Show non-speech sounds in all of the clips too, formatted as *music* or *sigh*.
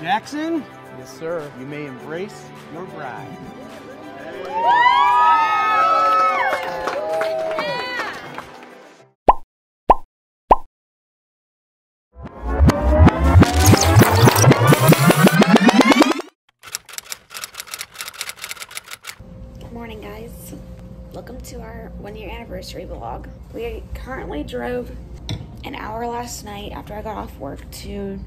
Jackson, Yes, sir. you may embrace your bride. Good morning, guys. Welcome to our one year anniversary vlog. We currently drove an hour last night after I got off work to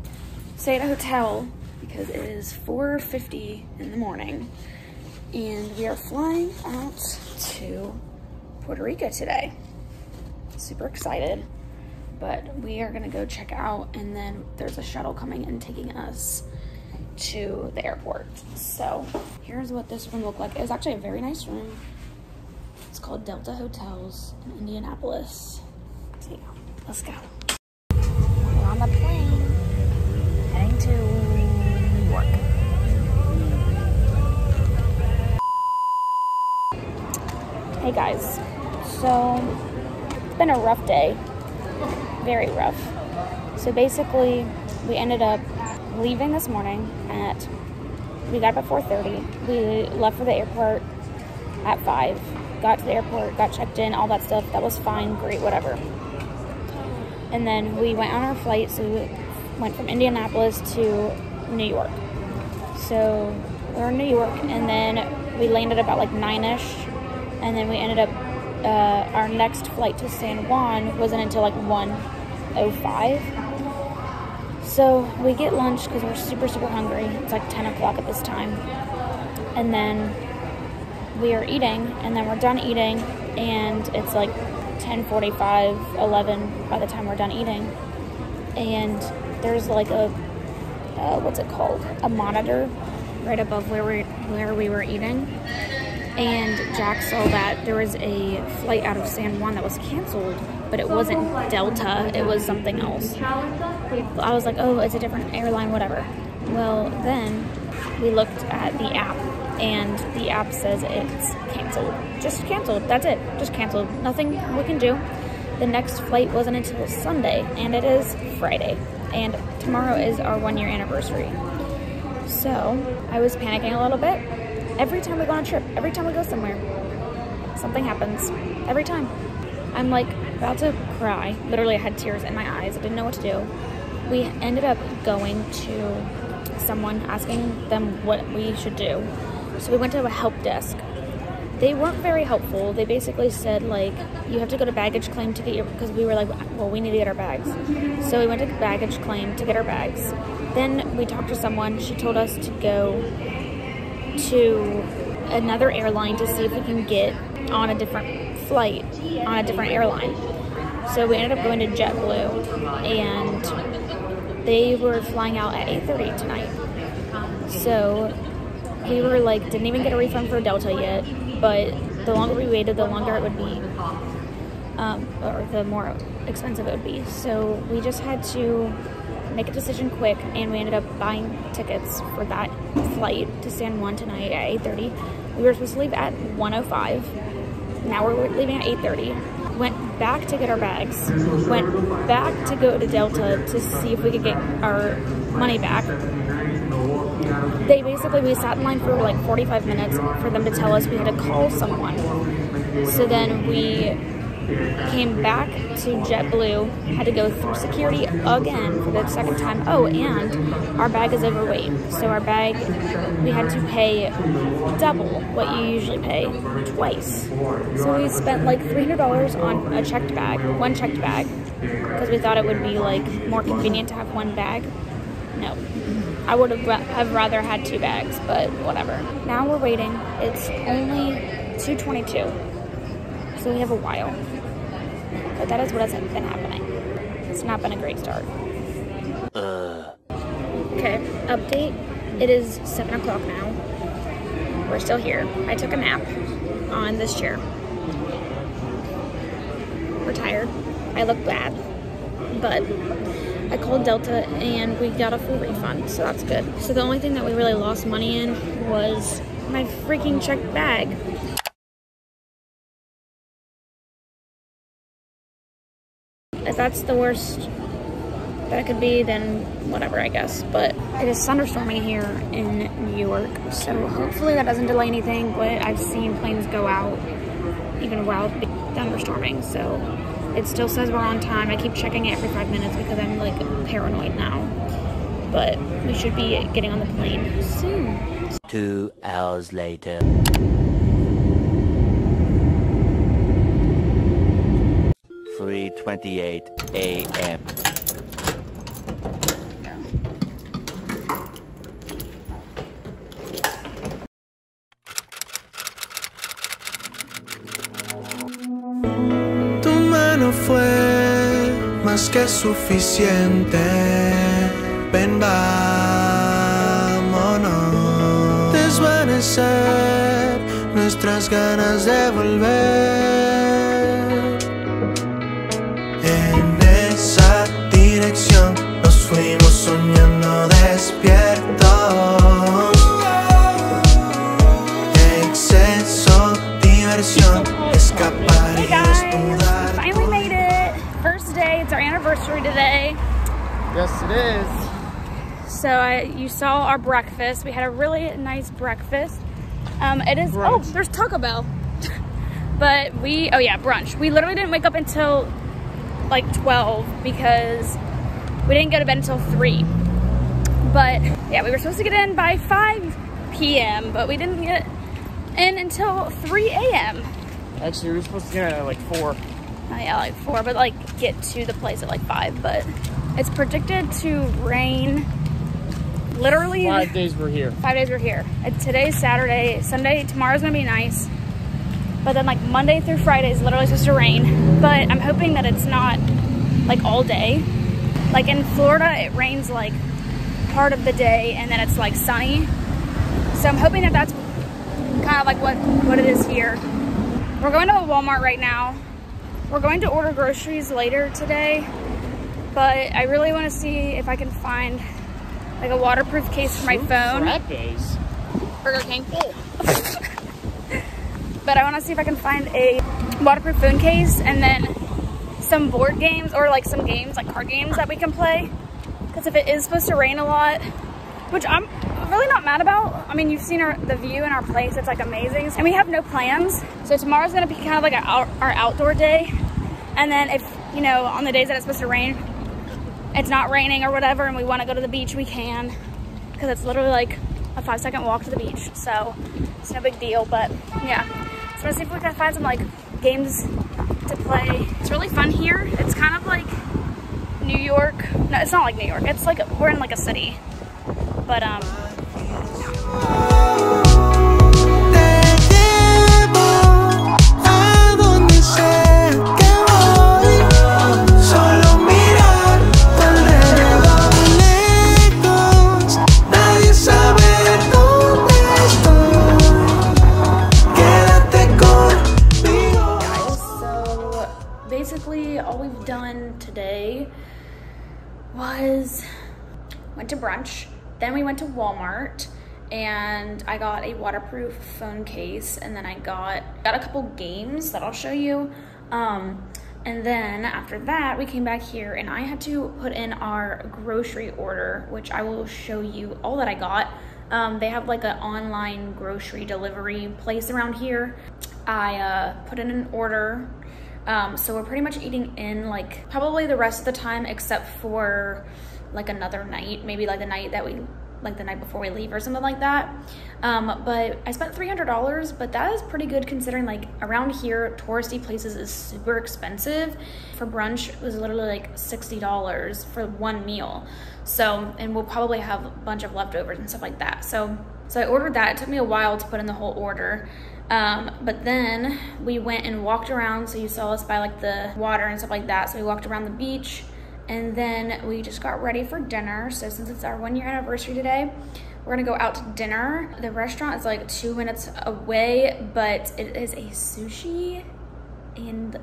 stay at a hotel because it is 4.50 in the morning and we are flying out to Puerto Rico today. Super excited, but we are gonna go check out and then there's a shuttle coming and taking us to the airport. So here's what this room looked like. It was actually a very nice room. It's called Delta Hotels in Indianapolis. So yeah, let's go. Guys, so it's been a rough day. Very rough. So basically, we ended up leaving this morning at we got up at 4.30 we left for the airport at 5 got to the airport got checked in all that stuff. That was fine great whatever. And then we went on our flight so we went from indianapolis to new york. So we're in new york and then we landed about like 9ish and then we ended up uh, our next flight to san juan wasn't until like 105 so we get lunch because we're super, super hungry. It's like 10 o'clock at this time. And then we are eating, and then we're done eating, and it's like 10:45, 11 by the time we're done eating. And there's like a, uh, what's it called? A monitor right above where we where we were eating. And Jack saw that there was a flight out of San Juan that was canceled, but it wasn't Delta, it was something else. I was like, oh, it's a different airline, whatever. Well, then we looked at the app, and the app says it's canceled. Just canceled. That's it. Just canceled. Nothing we can do. The next flight wasn't until Sunday, and it is Friday. And tomorrow is our one year anniversary. So I was panicking a little bit. Every time we go on a trip, every time we go somewhere, something happens. Every time. I'm like about to cry. Literally, I had tears in my eyes. I didn't know what to do. We ended up going to someone asking them what we should do. So we went to a help desk. They weren't very helpful. They basically said like you have to go to baggage claim to get your because we were like well we need to get our bags. So we went to baggage claim to get our bags. Then we talked to someone. She told us to go to another airline to see if we can get on a different flight on a different airline. So we ended up going to JetBlue and they were flying out at 8.30 tonight. So we were like, didn't even get a refund for Delta yet, but the longer we waited, the longer it would be, um, or the more expensive it would be. So we just had to make a decision quick and we ended up buying tickets for that flight to San Juan tonight at 8.30. We were supposed to leave at 105. Now we're leaving at 8.30. Went back to get our bags. Went back to go to Delta to see if we could get our money back. They basically, we sat in line for like 45 minutes for them to tell us we had to call someone. So then we came back to JetBlue, had to go through security again for the second time. Oh, and our bag is overweight. So our bag, we had to pay double what you usually pay twice. So we spent like $300 on a checked bag, one checked bag, because we thought it would be like more convenient to have one bag. No. I would have, have rather had two bags, but whatever. Now we're waiting. It's only 222 so we have a while. But that is what has been happening. It's not been a great start. Uh. Okay, update. It is 7 o'clock now. We're still here. I took a nap on this chair. We're tired. I look bad. But I called Delta and we got a full refund, so that's good. So the only thing that we really lost money in was my freaking checked bag. That's the worst that could be, then whatever, I guess. But it is thunderstorming here in New York, so hopefully that doesn't delay anything. But I've seen planes go out even while thunderstorming, so it still says we're on time. I keep checking it every five minutes because I'm like paranoid now. But we should be getting on the plane soon. Two hours later. A.m. Tu mano fue más que suficiente. Ven, vámonos. Desvanecer nuestras ganas de volver. anniversary today. Yes, it is. So I, you saw our breakfast. We had a really nice breakfast. Um, it is, oh, brunch. oh, there's Taco Bell. *laughs* but we, oh yeah, brunch. We literally didn't wake up until like 12 because we didn't go to bed until 3. But yeah, we were supposed to get in by 5 p.m., but we didn't get in until 3 a.m. Actually, we were supposed to get in at like 4. Uh, not yet like four, but like get to the place at like five. But it's predicted to rain literally five days we're here. Five days we're here. Uh, and today's Saturday, Sunday, tomorrow's gonna be nice. But then like Monday through Friday is literally supposed to rain. But I'm hoping that it's not like all day. Like in Florida, it rains like part of the day and then it's like sunny. So I'm hoping that that's kind of like what, what it is here. We're going to a Walmart right now we're going to order groceries later today. But I really want to see if I can find like a waterproof case for my phone. Frappes. Burger King. but I want to see if I can find a waterproof phone case and then some board games or like some games, like card games that we can play. Because if it is supposed to rain a lot, which I'm really not mad about. I mean, you've seen our, the view in our place. It's like amazing. And we have no plans. So tomorrow's to be kind of like our, our outdoor day. And then if, you know, on the days that it's supposed to rain, it's not raining or whatever and we want to go to the beach, we can. Because it's literally like a five second walk to the beach. So it's no big deal. But yeah. So to see if we can find some like games to play. It's really fun here. It's kind of like New York. No, it's not like New York. It's like we're in like a city. But um basically all we've done today was went to brunch, then we went to Walmart and I got a waterproof phone case and then I got got a couple games that I'll show you. Um and then after that, we came back here and I had to put in our grocery order, which I will show you all that I got. Um, they have like an online grocery delivery place around here. I uh, put in an order. Um, so we're pretty much eating in like probably the rest of the time except for like another night, maybe like the night that we like the night before we leave or something like that. Um, but I spent $300, but that is pretty good considering like around here, touristy places is super expensive. For brunch, it was literally like $60 for one meal. So, and we'll probably have a bunch of leftovers and stuff like that. So, so I ordered that. It took me a while to put in the whole order. Um, but then we went and walked around. So you saw us by like the water and stuff like that. So we walked around the beach and then we just got ready for dinner. So since it's our one year anniversary today, we're gonna go out to dinner. The restaurant is like two minutes away, but it is a sushi and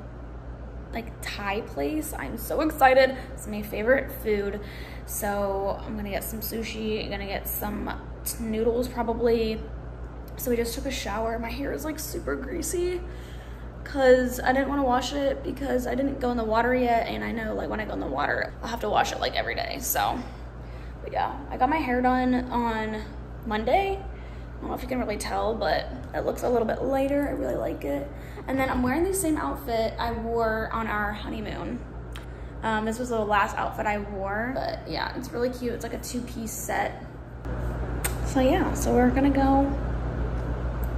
like Thai place. I'm so excited. It's my favorite food. So I'm gonna get some sushi, I'm gonna get some noodles probably. So we just took a shower. My hair is like super greasy. Because I didn't want to wash it because I didn't go in the water yet. And I know like when I go in the water, I'll have to wash it like every day. So, but yeah, I got my hair done on Monday. I don't know if you can really tell, but it looks a little bit lighter. I really like it. And then I'm wearing the same outfit I wore on our honeymoon. Um, this was the last outfit I wore, but yeah, it's really cute. It's like a two-piece set. So yeah, so we're gonna go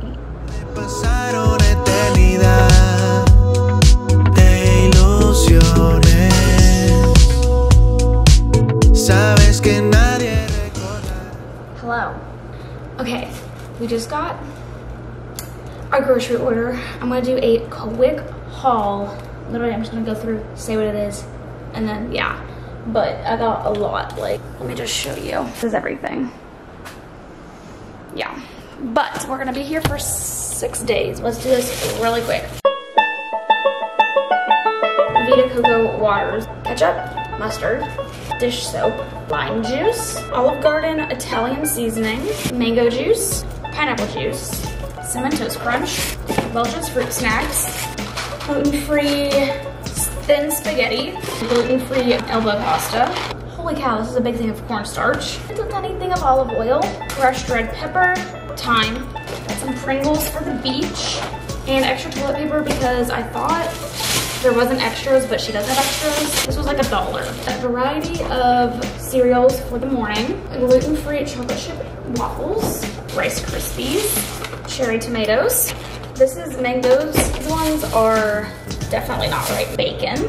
eat. Hello. Okay, we just got our grocery order. I'm gonna do a quick haul. Literally, I'm just gonna go through, say what it is, and then yeah. But I got a lot. Like, let me just show you. This is everything. Yeah. But we're gonna be here for six days. Let's do this really quick. Vita Coco waters, ketchup, mustard, dish soap, lime juice, Olive Garden Italian seasoning, mango juice, pineapple juice, cinnamon toast crunch, Welch's fruit snacks, gluten-free thin spaghetti, gluten-free elbow pasta. Holy cow, this is a big thing of cornstarch. It's a tiny thing of olive oil, crushed red pepper, thyme, some Pringles for the beach, and extra toilet paper because I thought there wasn't extras, but she does have extras. This was like a dollar. A variety of cereals for the morning, gluten-free chocolate chip waffles, Rice Krispies, cherry tomatoes. This is mangoes. These ones are definitely not right. Bacon,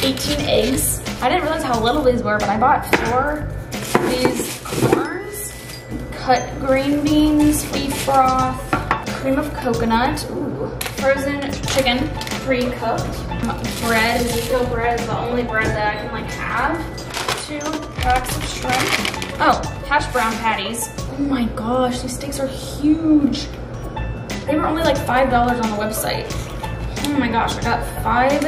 18 eggs. I didn't realize how little these were, but I bought four these corns, cut green beans, beef broth, cream of coconut, ooh, frozen chicken, pre-cooked, bread, Ezekiel bread is the only bread that I can like have, two packs of shrimp, oh, hash brown patties. Oh my gosh, these steaks are huge. They were only like $5 on the website. Oh my gosh, I got five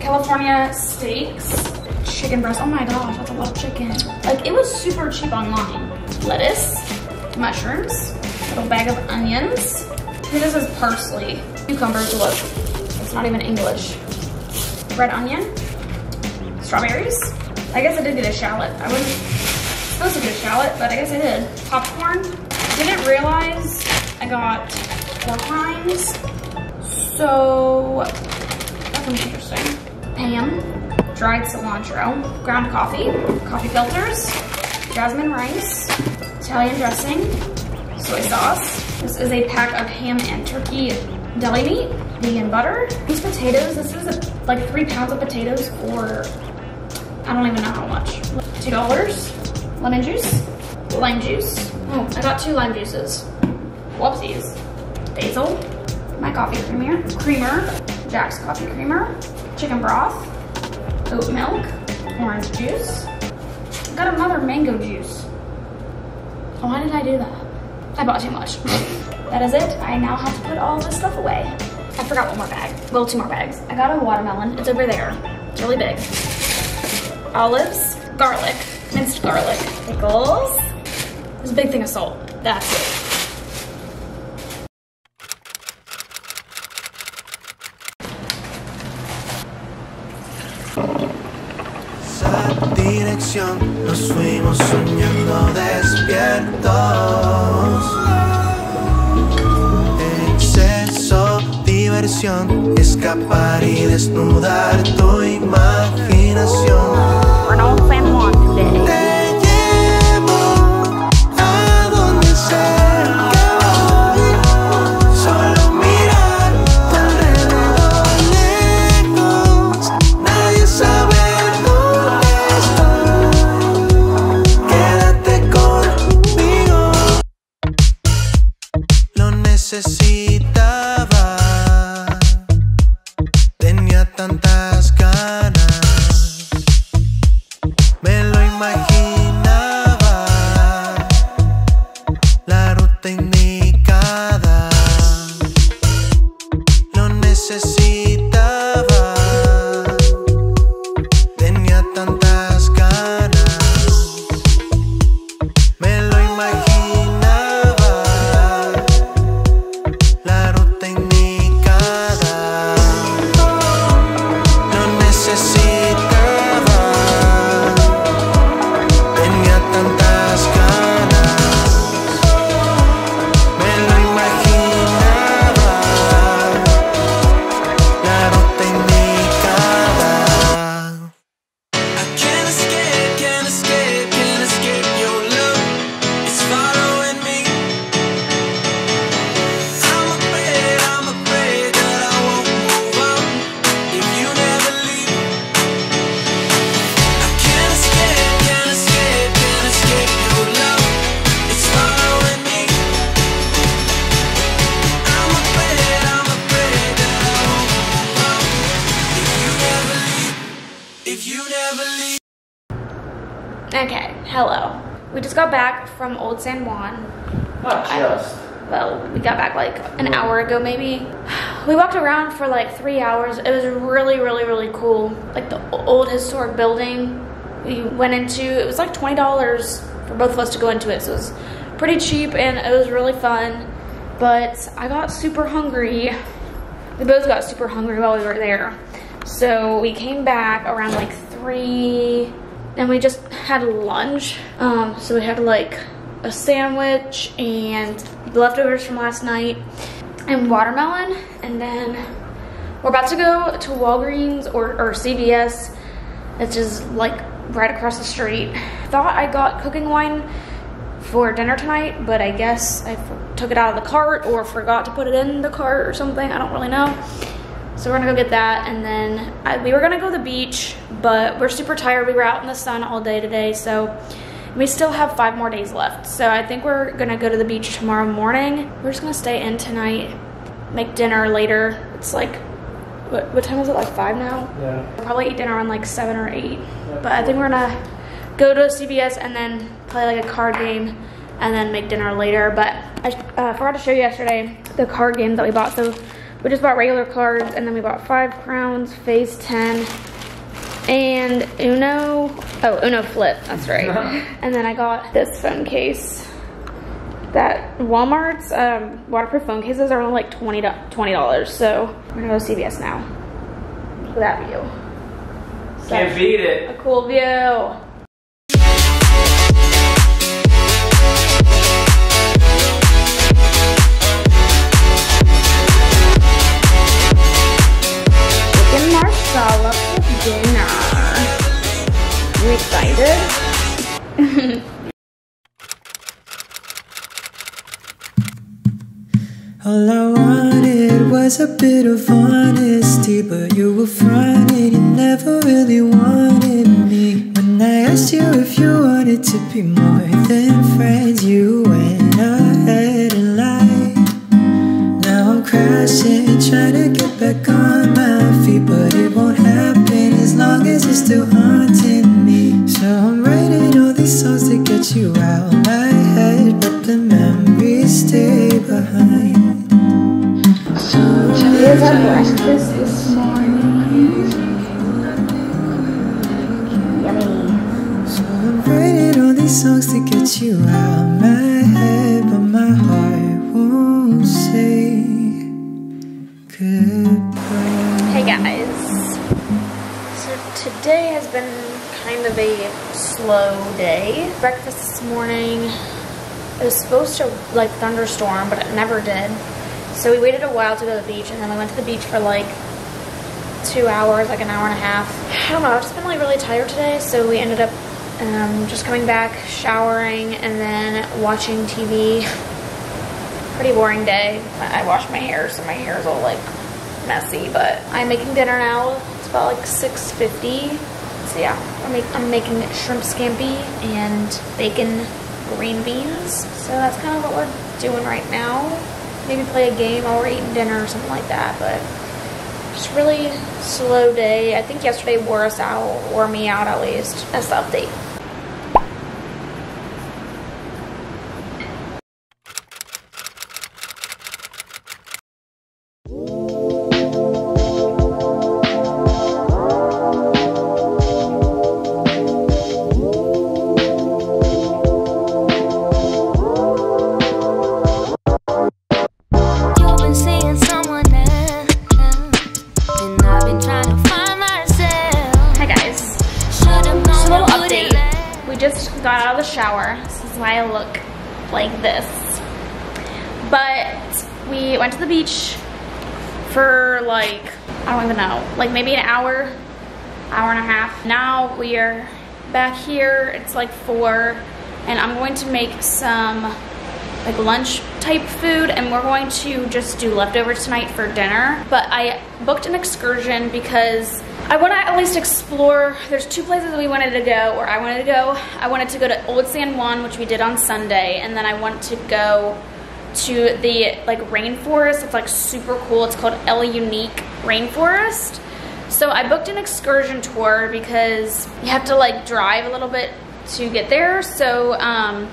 California steaks, chicken breast. Oh my gosh, that's a lot of chicken. Like it was super cheap online. Lettuce, mushrooms, little bag of onions. Here this is parsley. Cucumbers, look, not even English. Red onion, strawberries. I guess I did get a shallot. I wasn't supposed to get a shallot, but I guess I did. Popcorn. Didn't realize I got pork rinds. So that's interesting. Ham, dried cilantro, ground coffee, coffee filters, jasmine rice, Italian dressing, soy sauce. This is a pack of ham and turkey deli meat, vegan butter. These potatoes, this is a, like three pounds of potatoes for, I don't even know how much. $2. Lemon juice, lime juice. Oh, I got two lime juices. Whoopsies. Basil, my coffee creamer, creamer, Jack's coffee creamer, chicken broth, oat milk, orange juice. I got another mango juice. Why did I do that? I bought too much. that is it. I now have to put all this stuff away. I forgot one more bag. Well, two more bags. I got a watermelon. It's over there. It's really big. Olives, garlic, minced garlic, pickles. There's a big thing of salt. That's it. Escapar y desnudar tu imaginación. San Juan. Not just. Well, we got back like an hour ago maybe. *sighs* We walked around for like three hours. It was really, really, really cool. Like the old historic building we went into, it was like $20 for both of us to go into it. So it was pretty cheap and it was really fun. But I got super hungry. We both got super hungry while we were there. So we came back around like three and we just had lunch. Um, so we had like a sandwich and leftovers from last night and watermelon. And then we're about to go to Walgreens or, or CVS. It's just like right across the street. Thought I got cooking wine for dinner tonight, but I guess I took it out of the cart or forgot to put it in the cart or something. I don't really know. So we're gonna go get that and then I, we were gonna go to the beach, but we're super tired. We were out in the sun all day today, so we still have five more days left. So I think we're gonna go to the beach tomorrow morning. We're just gonna stay in tonight, make dinner later. It's like, what, what time is it, like five now? Yeah. We'll probably eat dinner around like seven or eight. But I think we're gonna go to CVS and then play like a card game and then make dinner later. But I uh, forgot to show you yesterday the card games that we bought. So we just bought regular cards and then we bought five crowns, phase 10, and Uno, oh, Uno flip, that's right. *laughs* and then I got this phone case that Walmart's um, waterproof phone cases are only like $20, $20. So we're gonna go to CVS now for that view. So, Can't beat it. a cool view. Excited? All I wanted was a bit of honesty, but you were fronting, you never really wanted me. When I asked you if you wanted to be more than friends, you Our breakfast this morning. Yummy. So I'm writing all these songs to get you out of my head, but my heart won't say goodbye. Hey guys. So today has been kind of a slow day. Breakfast this morning. It was supposed to like thunderstorm, but it never did. So we waited a while to go to the beach, and then we went to the beach for like two hours, like an hour and a half. I don't know, I've just been like really tired today, so we ended up um, just coming back, showering, and then watching TV. *laughs* Pretty boring day. I washed my hair, so my hair is all like messy, but I'm making dinner now. It's about like 6.50. So yeah, I'm, make, I'm making shrimp scampi and bacon green beans. So that's kind of what we're doing right now. Maybe play a game while we're eating dinner or something like that, but just really slow day. I think yesterday wore us out, wore me out at least. That's the update. Is why I look like this. But we went to the beach for like, I don't even know, like maybe an hour, hour and a half. Now we are back here. It's like four and I'm going to make some like lunch type food and we're going to just do leftovers tonight for dinner. But I booked an excursion because I want to at least explore. There's two places that we wanted to go, or I wanted to go. I wanted to go to Old San Juan, which we did on Sunday, and then I want to go to the like rainforest. It's like super cool. It's called El Yunque Rainforest. So I booked an excursion tour because you have to like drive a little bit to get there. So um,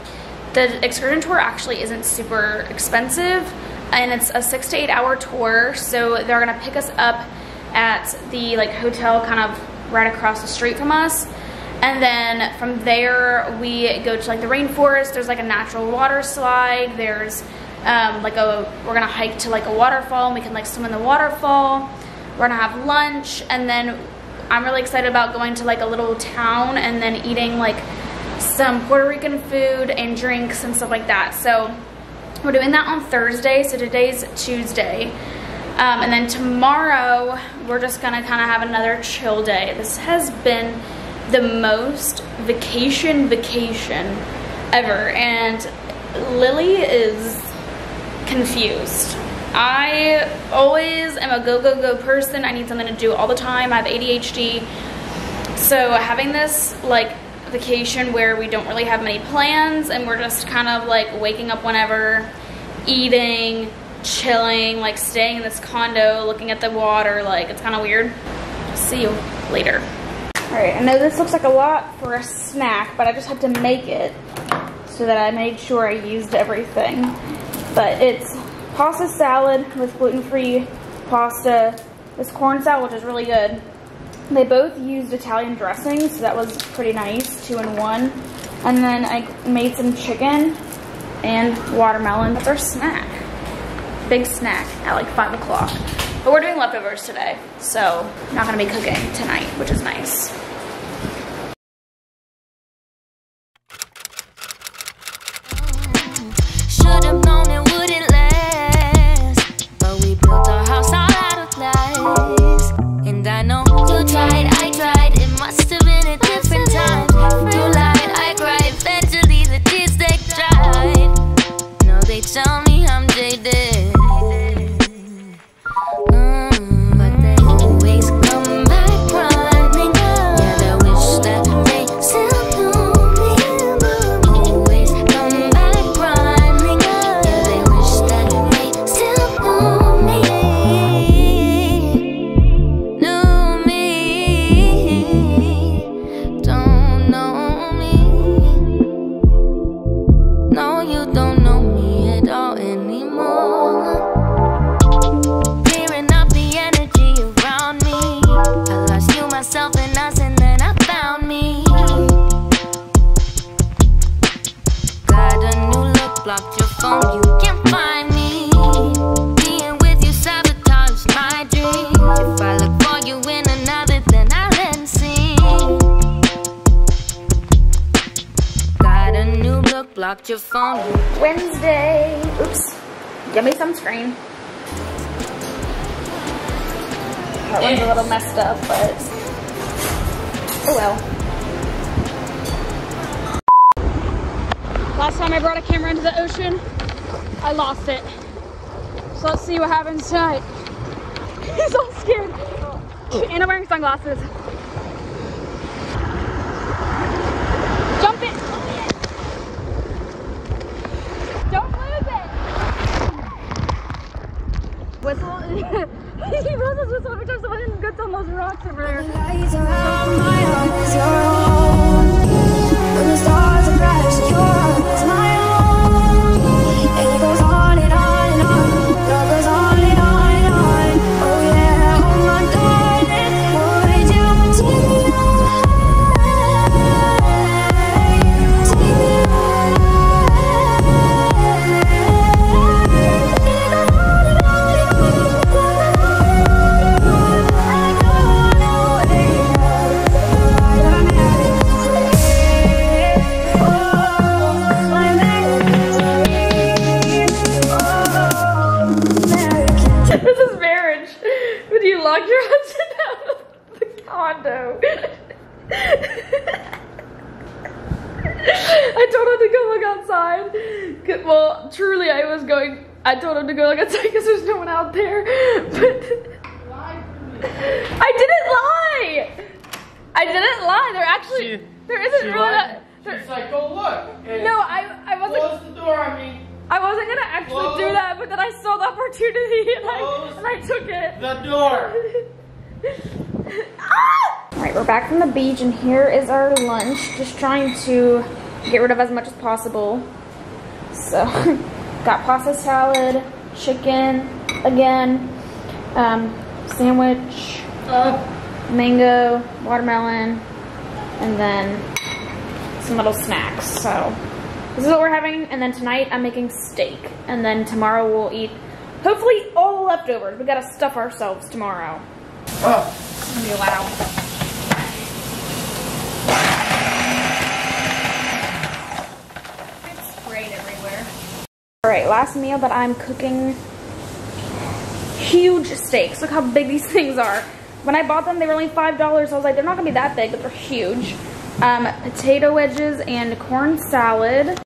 the excursion tour actually isn't super expensive and it's a six to eight hour tour. So they're gonna pick us up at the like hotel kind of right across the street from us. And then from there, we go to like the rainforest. There's like a natural water slide. There's um, like a, we're gonna hike to like a waterfall and we can like swim in the waterfall. We're gonna have lunch and then I'm really excited about going to like a little town and then eating like some Puerto Rican food and drinks and stuff like that. So we're doing that on Thursday, so today's Tuesday. Um, and then tomorrow, we're just gonna kind of have another chill day. This has been the most vacation vacation ever, and Lily is confused. I always am a go, go, go person. I need something to do all the time. I have ADHD. So having this like vacation where we don't really have many plans and we're just kind of like waking up whenever, eating, chilling, like staying in this condo, looking at the water, like it's kind of weird. See you later. All right, I know this looks like a lot for a snack, but I just had to make it so that I made sure I used everything. But it's pasta salad with gluten-free pasta, this corn salad, which is really good. They both used Italian dressing, so that was pretty nice, two in one. And then I made some chicken and watermelon. That's our snack. Big snack at like five o'clock. But we're doing leftovers today, so not gonna be cooking tonight, which is nice. New look, blocked your phone. You Wednesday. Oops. Yummy sunscreen. That one's a little messed up, but oh well. Last time I brought a camera into the ocean, I lost it. So let's see what happens tonight. *laughs* He's all scared. And I'm wearing sunglasses. Jump it! Don't lose it! Whistle. he blows his whistle every time someone gets on those rocks over there. Wasn't do that, but then I saw the opportunity *laughs* and I, and I took it. the door. *laughs* Ah! right, we're back from the beach, and here is our lunch. Just trying to get rid of as much as possible. So, *laughs* got pasta salad, chicken again, um, sandwich, mango, watermelon, and then some little snacks. So, this is what we're having, and then tonight I'm making steak, and then tomorrow we'll eat, hopefully, all the leftovers. We gotta stuff ourselves tomorrow. Oh, It's gonna be loud. Everywhere. Alright, last meal that I'm cooking. Huge steaks. Look how big these *laughs* things are. When I bought them, they were only $5. I was like, they're not gonna be that big, but they're huge. Um, potato wedges and corn salad.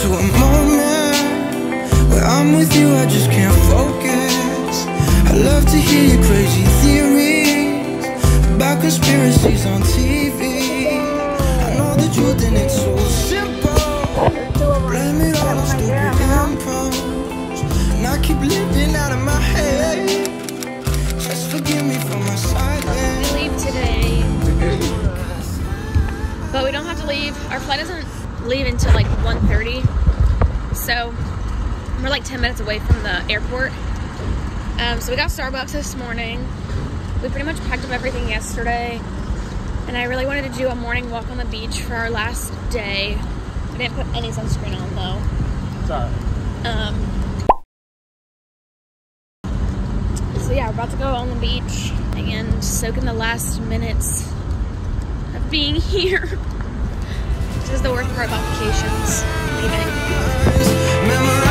Keep losing to a moment where I'm with you, I just can't focus. I love to hear your crazy theories about conspiracies on TV. I know the truth and it's so simple. Blame it all on stupid impulse. And I keep living out of my head. Just forgive me for my silence. We leave today. But we don't have to leave. Our flight doesn't leave until like 1.30. So we're like 10 minutes away from the airport. Um, so we got Starbucks this morning. We pretty much packed up everything yesterday. And I really wanted to do a morning walk on the beach for our last day. I didn't put any sunscreen on though. Sorry. Um, so yeah, we're about to go on the beach and soak in the last minutes of being *laughs* here. This is the worst part about vacations, leaving.